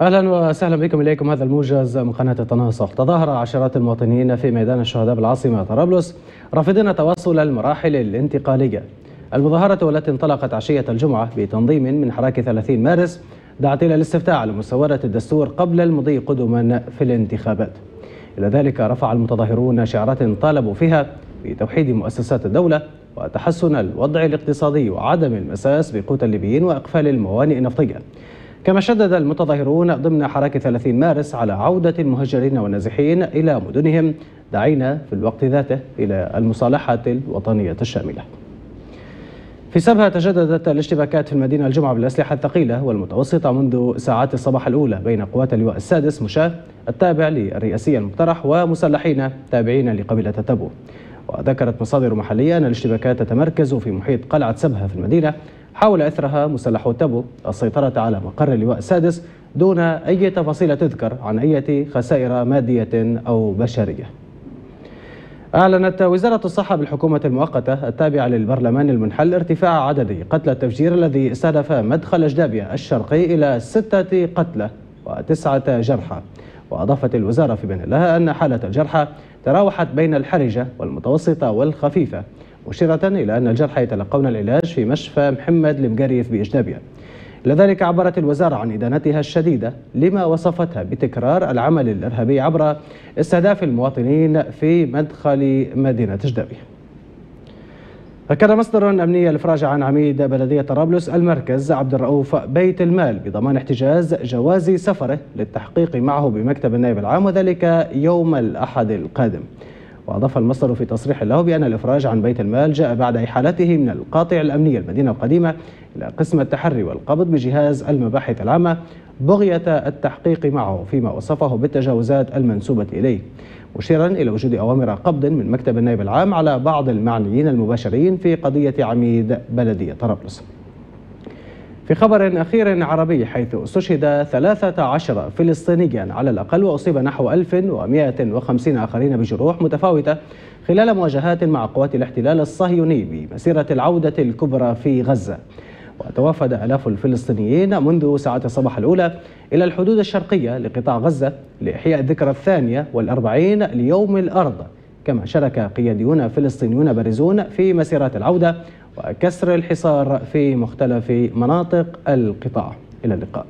أهلا وسهلا بكم إليكم. هذا الموجز من قناة التناصح. تظاهر عشرات المواطنين في ميدان الشهداء بالعاصمة طرابلس رافضين تواصل المراحل الانتقالية. المظاهرة والتي انطلقت عشية الجمعة بتنظيم من حراك 30 مارس دعت إلى الاستفتاء على مسودة الدستور قبل المضي قدما في الانتخابات. إلى ذلك رفع المتظاهرون شعارات طالبوا فيها بتوحيد مؤسسات الدولة وتحسن الوضع الاقتصادي وعدم المساس بقوت الليبيين وإقفال الموانئ النفطية. كما شدد المتظاهرون ضمن حراك 30 مارس على عودة المهجرين والنازحين إلى مدنهم داعين في الوقت ذاته إلى المصالحة الوطنية الشاملة. في سبها تجددت الاشتباكات في المدينة الجمعة بالأسلحة الثقيلة والمتوسطة منذ ساعات الصباح الأولى بين قوات اللواء السادس مشاة التابع للرئاسية المقترح ومسلحين تابعين لقبيلة تبو. وذكرت مصادر محلية أن الاشتباكات تتمركز في محيط قلعة سبها في المدينة حاول إثرها مسلحو تبو السيطرة على مقر اللواء السادس دون أي تفاصيل تذكر عن أي خسائر مادية أو بشرية. أعلنت وزارة الصحة بالحكومة المؤقتة التابعة للبرلمان المنحل ارتفاع عدد قتلى التفجير الذي استهدف مدخل أجدابيا الشرقي إلى ستة قتلى وتسعة جرحى. وأضافت الوزارة في بين لها أن حالة الجرحى تراوحت بين الحرجة والمتوسطة والخفيفة مشيرة إلى أن الجرحى يتلقون العلاج في مشفى محمد المقريف بإجدابيا لذلك عبرت الوزارة عن إدانتها الشديدة لما وصفتها بتكرار العمل الإرهابي عبر استهداف المواطنين في مدخل مدينة إجدابيا أكد مصدر أمني الإفراج عن عميد بلدية طرابلس المركز عبد الرؤوف بيت المال بضمان احتجاز جواز سفره للتحقيق معه بمكتب النائب العام وذلك يوم الأحد القادم. وأضاف المصدر في تصريح له بأن الإفراج عن بيت المال جاء بعد إحالته من القاطع الأمني المدينة القديمة إلى قسم التحري والقبض بجهاز المباحث العامة بغية التحقيق معه فيما وصفه بالتجاوزات المنسوبة إليه مشيرا إلى وجود أوامر قبض من مكتب النائب العام على بعض المعنيين المباشرين في قضية عميد بلدية طرابلس. في خبر أخير عربي حيث استشهد 13 فلسطينيا على الأقل وأصيب نحو 1150 آخرين بجروح متفاوتة خلال مواجهات مع قوات الاحتلال الصهيوني بمسيرة العودة الكبرى في غزة. وتوافد آلاف الفلسطينيين منذ ساعات الصباح الأولى إلى الحدود الشرقية لقطاع غزة لإحياء الذكرى الثانية والأربعين ليوم الأرض. كما شارك قياديون فلسطينيون بارزون في مسيرات العودة وكسر الحصار في مختلف مناطق القطاع. إلى اللقاء.